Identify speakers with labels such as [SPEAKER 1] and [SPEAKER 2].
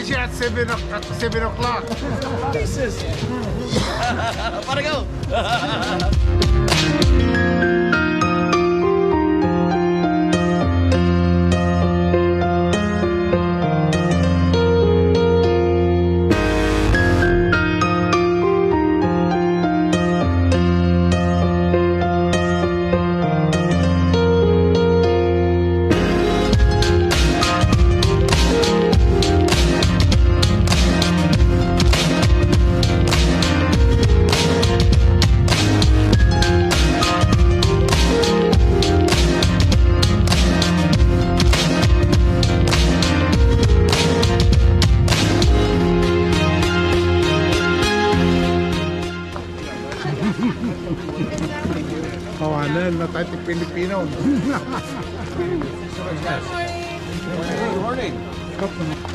[SPEAKER 1] finish here at 7, o'clock.
[SPEAKER 2] Jesus. Gotta go.
[SPEAKER 1] Manel na tayo Pilipino. Good morning.
[SPEAKER 2] Good morning.